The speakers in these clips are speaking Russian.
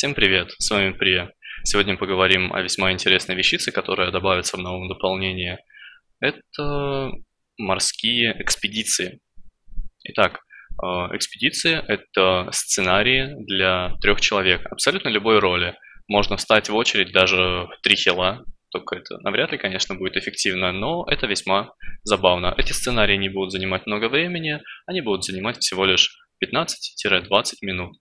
Всем привет, с вами Прия. Сегодня поговорим о весьма интересной вещице, которая добавится в новом дополнении. Это морские экспедиции. Итак, э, экспедиции – это сценарии для трех человек, абсолютно любой роли. Можно встать в очередь даже в три хила, только это навряд ли, конечно, будет эффективно, но это весьма забавно. Эти сценарии не будут занимать много времени, они будут занимать всего лишь 15-20 минут.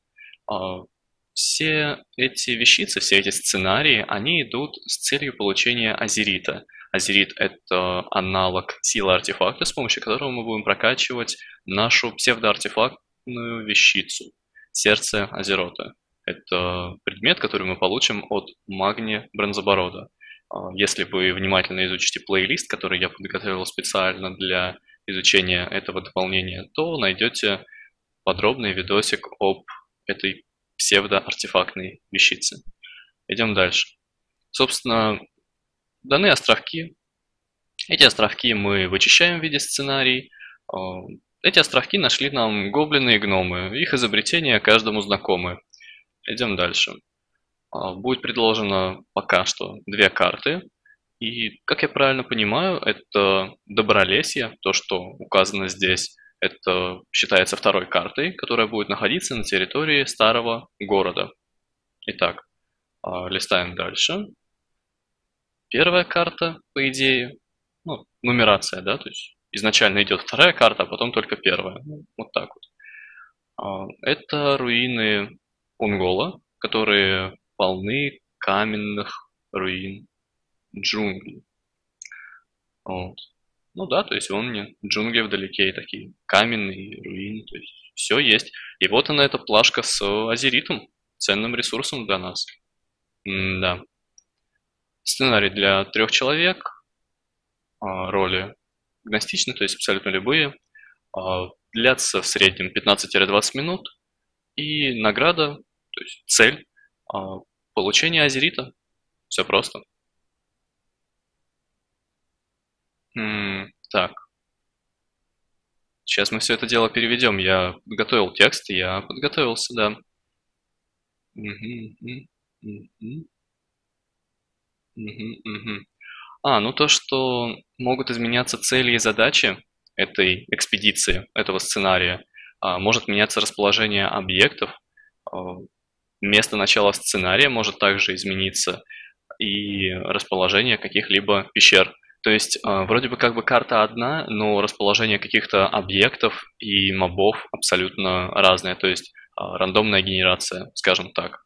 Все эти вещицы, все эти сценарии, они идут с целью получения азерита. Азерит – это аналог силы артефакта, с помощью которого мы будем прокачивать нашу псевдоартефактную вещицу – сердце Азерота. Это предмет, который мы получим от магния бронзоборода. А, если вы внимательно изучите плейлист, который я подготовил специально для изучения этого дополнения, то найдете подробный видосик об этой псевдоартефактной вещицы. Идем дальше. Собственно, даны островки. Эти островки мы вычищаем в виде сценарий. А, эти островки нашли нам гоблины и гномы. Их изобретения каждому знакомы. Идем дальше. А, будет предложено пока что две карты. И, как я правильно понимаю, это Добролесье, то, что указано здесь, это считается второй картой, которая будет находиться на территории старого города. Итак, а, листаем дальше. Первая карта, по идее, ну, нумерация, да, то есть изначально идет вторая карта, а потом только первая. Ну, вот так вот. А, это руины Унгола, которые полны каменных руин джунглей. Вот. Ну да, то есть вон не джунгли вдалеке и такие каменные руины, то есть все есть. И вот она, эта плашка с азеритом, ценным ресурсом для нас. М да. Сценарий для трех человек, а, роли гностичны, то есть абсолютно любые, а, длятся в среднем 15-20 минут, и награда, то есть цель, а, получение азерита. Все просто. Так. Сейчас мы все это дело переведем. Я подготовил текст, я подготовился, да. А, ну то, что могут изменяться цели и задачи этой экспедиции, этого сценария, а, может меняться расположение объектов, а, место начала сценария может также измениться, и расположение каких-либо пещер. То есть а, вроде бы как бы карта одна, но расположение каких-то объектов и мобов абсолютно разное. То есть а, рандомная генерация, скажем так.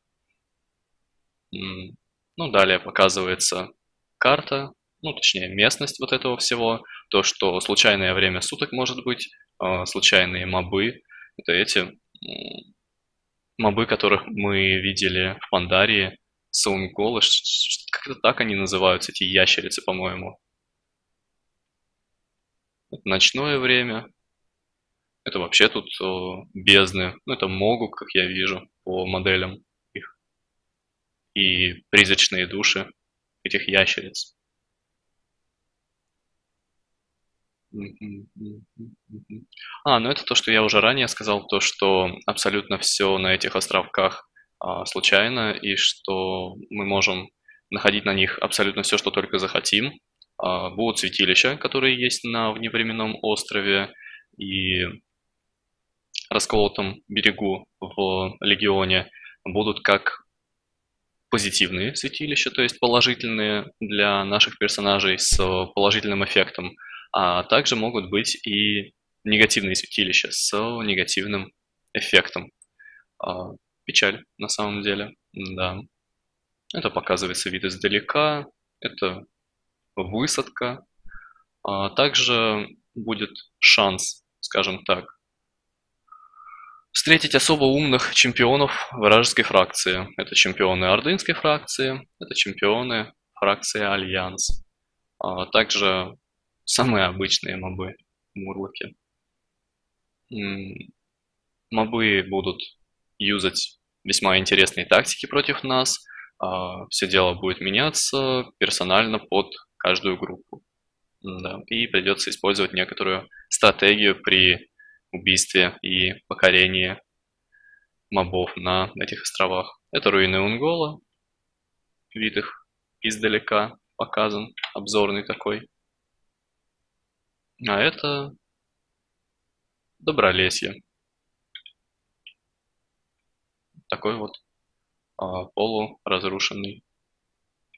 Ну, далее показывается карта, ну, точнее, местность вот этого всего. То, что случайное время суток может быть, а, случайные мобы. Это эти мобы, которых мы видели в Пандарии, Саунголы, как-то так они называются, эти ящерицы, по-моему. Ночное время. Это вообще тут о, бездны. Ну, это могу, как я вижу, по моделям их. И призрачные души этих ящериц. А, ну это то, что я уже ранее сказал, то, что абсолютно все на этих островках а, случайно, и что мы можем находить на них абсолютно все, что только захотим. А, будут святилища, которые есть на вневременном острове и расколотом берегу в Легионе. Будут как позитивные святилища, то есть положительные для наших персонажей с положительным эффектом, а также могут быть и негативные святилища с негативным эффектом. А, печаль на самом деле, да. Это показывается вид издалека, это высадка. А также будет шанс, скажем так, встретить особо умных чемпионов вражеской фракции. Это чемпионы ордынской фракции, это чемпионы фракции Альянс. А также самые обычные мобы, мурлоки. Мобы будут юзать весьма интересные тактики против нас. А, Все дело будет меняться персонально под каждую группу. Да. И придется использовать некоторую стратегию при убийстве и покорении мобов на этих островах. Это руины Унгола. Вид их издалека показан, обзорный такой. А это Добролесье. Такой вот а, полуразрушенный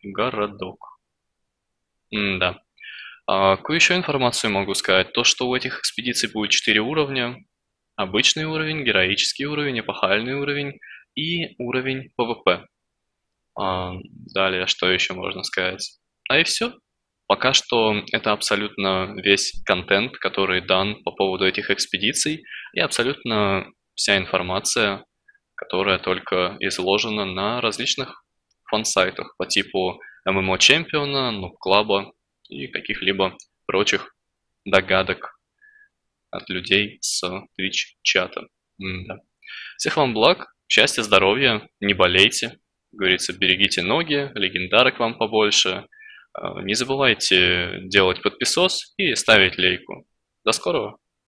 городок. Да. А, какую еще информацию могу сказать? То, что у этих экспедиций будет 4 уровня. Обычный уровень, героический уровень, эпохальный уровень и уровень PvP. А, далее, что еще можно сказать? А и все. Пока что это абсолютно весь контент, который дан по поводу этих экспедиций, и абсолютно вся информация, которая только изложена на различных фан-сайтах по типу MMO Чемпиона, Noob Club и каких-либо прочих догадок от людей с Twitch-чата. Да. Всех вам благ, счастья, здоровья, не болейте, говорится, берегите ноги, легендарок вам побольше. А, не забывайте делать подписос и ставить лейку. До скорого!